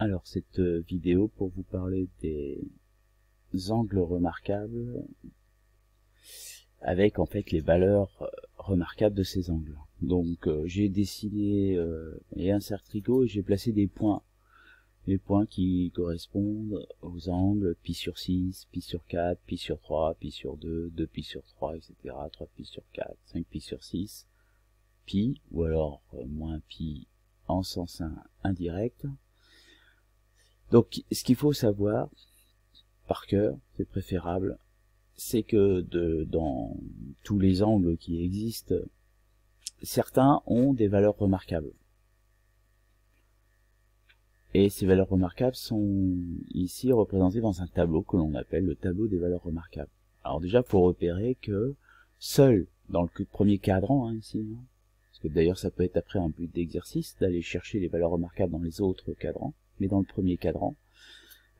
Alors cette euh, vidéo pour vous parler des angles remarquables avec en fait les valeurs euh, remarquables de ces angles. Donc euh, j'ai dessiné et un certrigo et j'ai placé des points. Les points qui correspondent aux angles pi sur 6, pi sur 4, pi sur 3, pi sur 2, 2 pi sur 3, etc. 3 pi sur 4, 5 pi sur 6, pi, ou alors moins pi en sens indirect, donc, ce qu'il faut savoir, par cœur, c'est préférable, c'est que de, dans tous les angles qui existent, certains ont des valeurs remarquables. Et ces valeurs remarquables sont ici représentées dans un tableau que l'on appelle le tableau des valeurs remarquables. Alors déjà, faut repérer que seul dans le premier cadran, hein, ici, hein, parce que d'ailleurs ça peut être après un but d'exercice d'aller chercher les valeurs remarquables dans les autres cadrans, mais dans le premier cadran.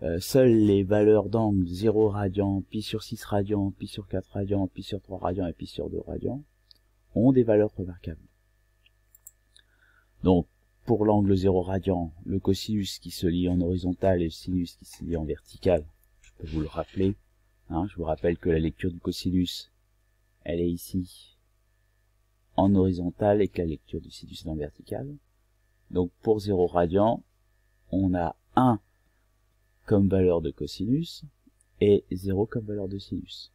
Euh, seules les valeurs d'angle 0 radian, pi sur 6 radian, pi sur 4 radian, pi sur 3 radian et pi sur 2 radian ont des valeurs remarquables. Donc, pour l'angle 0 radian, le cosinus qui se lie en horizontal et le sinus qui se lie en vertical, je peux vous le rappeler. Hein, je vous rappelle que la lecture du cosinus, elle est ici en horizontal et que la lecture du sinus est en vertical. Donc pour 0 radian, on a 1 comme valeur de cosinus et 0 comme valeur de sinus.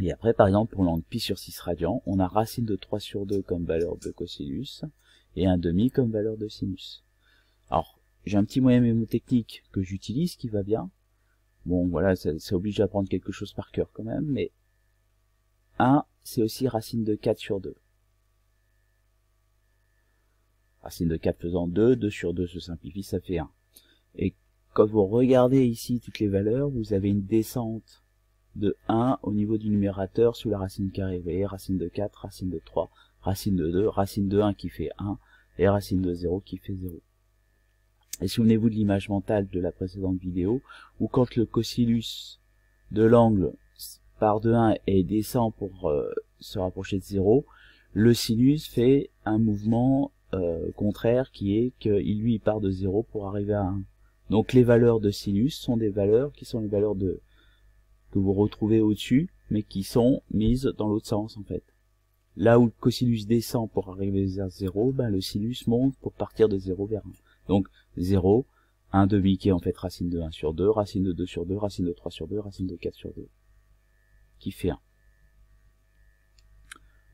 Et après, par exemple, pour l'angle pi sur 6 radian, on a racine de 3 sur 2 comme valeur de cosinus et 1 demi comme valeur de sinus. Alors, j'ai un petit moyen mémotechnique que j'utilise qui va bien. Bon, voilà, ça, ça oblige à prendre quelque chose par cœur quand même, mais 1, c'est aussi racine de 4 sur 2. Racine de 4 faisant 2, 2 sur 2 se simplifie, ça fait 1. Et quand vous regardez ici toutes les valeurs, vous avez une descente de 1 au niveau du numérateur sous la racine carrée. Vous voyez, racine de 4, racine de 3, racine de 2, racine de 1 qui fait 1, et racine de 0 qui fait 0. Et souvenez-vous de l'image mentale de la précédente vidéo, où quand le cosinus de l'angle part de 1 et descend pour euh, se rapprocher de 0, le sinus fait un mouvement euh, contraire qui est qu'il lui part de 0 pour arriver à 1. Donc les valeurs de sinus sont des valeurs qui sont les valeurs de que vous retrouvez au-dessus, mais qui sont mises dans l'autre sens en fait. Là où le cosinus descend pour arriver vers 0, ben le sinus monte pour partir de 0 vers 1. Donc 0, 1 demi qui est en fait racine de 1 sur 2, racine de 2 sur 2, racine de 3 sur 2, racine de 4 sur 2, qui fait 1.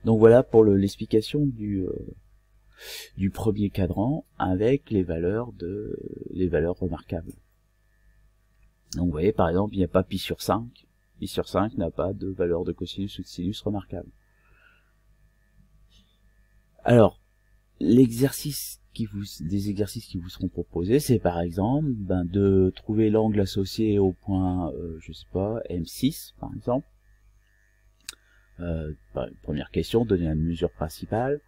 Donc voilà pour l'explication du, euh, du premier cadran avec les valeurs de les valeurs remarquables. Donc vous voyez par exemple il n'y a pas pi sur 5, pi sur 5 n'a pas de valeur de cosinus ou de sinus remarquable. Alors l'exercice qui vous des exercices qui vous seront proposés c'est par exemple ben, de trouver l'angle associé au point euh, je sais pas M6 par exemple. Euh, première question, donner la mesure principale.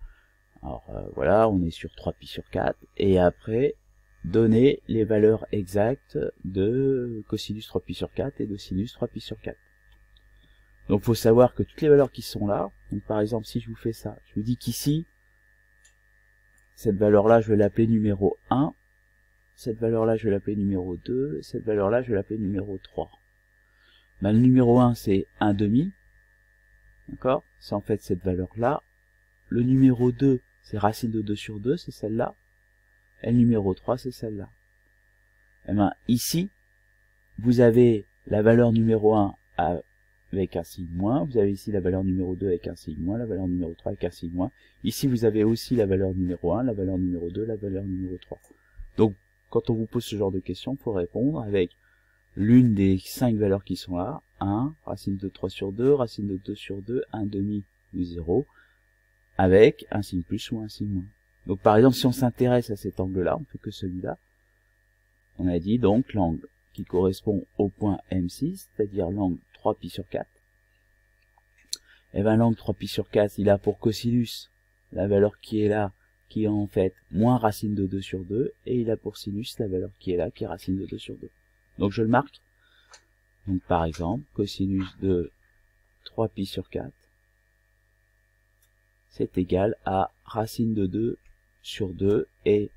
Alors euh, voilà, on est sur 3 pi sur 4. Et après, donner les valeurs exactes de cosinus 3 pi sur 4 et de sinus 3 pi sur 4. Donc faut savoir que toutes les valeurs qui sont là, donc par exemple si je vous fais ça, je vous dis qu'ici, cette valeur-là, je vais l'appeler numéro 1, cette valeur-là, je vais l'appeler numéro 2, cette valeur-là, je vais l'appeler numéro 3. Ben, le numéro 1, c'est 1 demi, d'accord? C'est en fait cette valeur-là. Le numéro 2, c'est racine de 2 sur 2, c'est celle-là. Le numéro 3, c'est celle-là. Eh ben, ici, vous avez la valeur numéro 1 avec un signe moins, vous avez ici la valeur numéro 2 avec un signe moins, la valeur numéro 3 avec un signe moins. Ici, vous avez aussi la valeur numéro 1, la valeur numéro 2, la valeur numéro 3. Donc, quand on vous pose ce genre de questions, il faut répondre avec l'une des 5 valeurs qui sont là, 1, racine de 3 sur 2, racine de 2 sur 2, 1 demi ou 0, avec un signe plus ou un signe moins. Donc par exemple, si on s'intéresse à cet angle-là, on fait que celui-là, on a dit donc l'angle qui correspond au point M6, c'est-à-dire l'angle 3pi sur 4. Et bien l'angle 3pi sur 4, il a pour cosinus la valeur qui est là, qui est en fait moins racine de 2 sur 2, et il a pour sinus la valeur qui est là, qui est racine de 2 sur 2. Donc je le marque. Donc par exemple, cosinus de 3pi sur 4 c'est égal à racine de 2 sur 2 et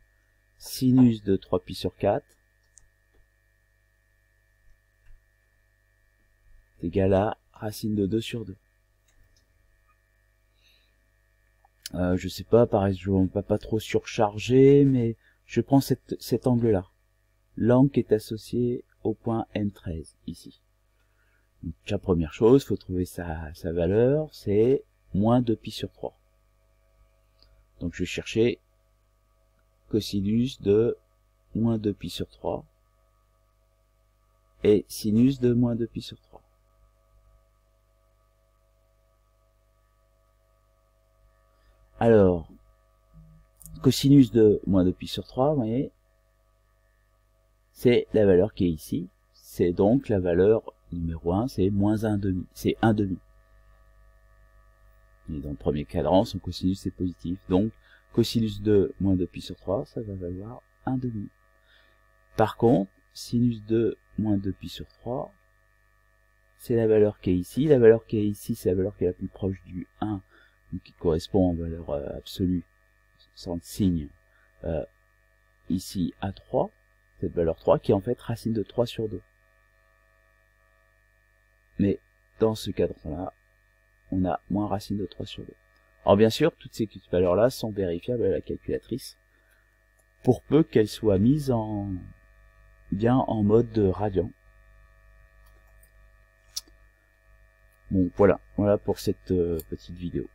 sinus de 3pi sur 4 est égal à racine de 2 sur 2. Euh, je sais pas, pareil, je ne pas, pas trop surcharger, mais je prends cet angle-là. L'angle qui est associé au point N13, ici. Donc, la première chose, faut trouver sa, sa valeur, c'est moins 2pi sur 3. Donc je vais chercher cosinus de moins 2pi sur 3 et sinus de moins 2pi sur 3. Alors, cosinus de moins 2pi sur 3, vous voyez, c'est la valeur qui est ici. C'est donc la valeur numéro 1, c'est moins 1 demi. C'est 1 demi. Dans le premier cadran, son cosinus est positif. Donc, cosinus de moins 2pi sur 3, ça va valoir 1 demi. Par contre, sinus de moins 2pi sur 3, c'est la valeur qui est ici. La valeur qui est ici, c'est la valeur qui est la plus proche du 1, qui correspond en valeur euh, absolue, sans signe, euh, ici à 3, cette valeur 3, qui est en fait racine de 3 sur 2. Mais dans ce cadre-là, on a moins racine de 3 sur 2. Alors bien sûr, toutes ces valeurs-là sont vérifiables à la calculatrice, pour peu qu'elles soient mises en bien en mode radian. Bon, voilà, voilà pour cette euh, petite vidéo.